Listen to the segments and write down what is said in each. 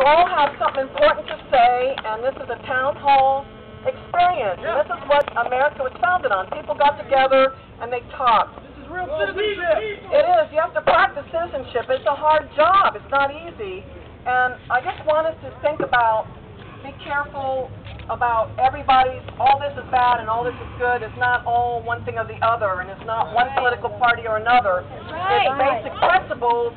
you all have something important to say, and this is a town hall experience. And this is what America was founded on. People got together and they talked. This is real citizenship. It is. You have to practice citizenship. It's a hard job. It's not easy. And I just want us to think about, be careful about everybody's, all this is bad and all this is good. It's not all one thing or the other, and it's not one political party or another. It's basic principles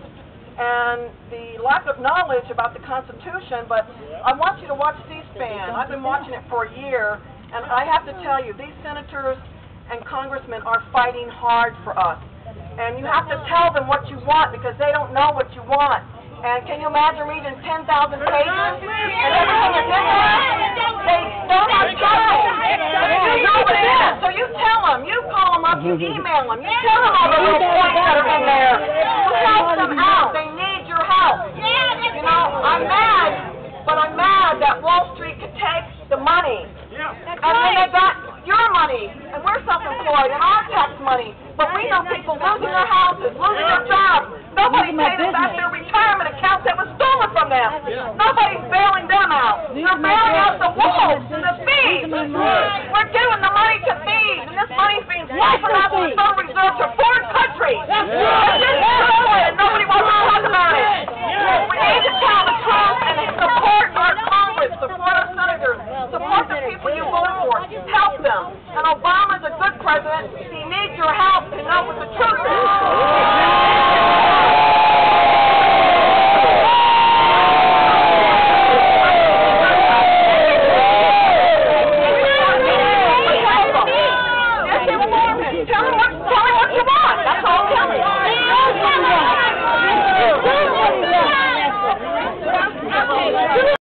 and the lack of knowledge about the Constitution, but I want you to watch C-SPAN. I've been watching it for a year, and I have to tell you, these senators and congressmen are fighting hard for us. And you have to tell them what you want because they don't know what you want. And can you imagine reading 10,000 pages and everything is in there? They don't have time. You know what it is, so you tell them, you call them up, you email them, you tell them all the little points that are in there. You help them out, they need your help. You know, I'm mad, but I'm mad that Wall Street could take the money. And then they got your money, and we're self-employed, and our tax money. But we know people losing their houses, losing their jobs. Nobody paid us back their retirement accounts that was stolen from them. Nobody's bailing them out. They're bailing out the wolves and the thieves. freedom. And Obama's a good president. He needs your help to know what the truth is.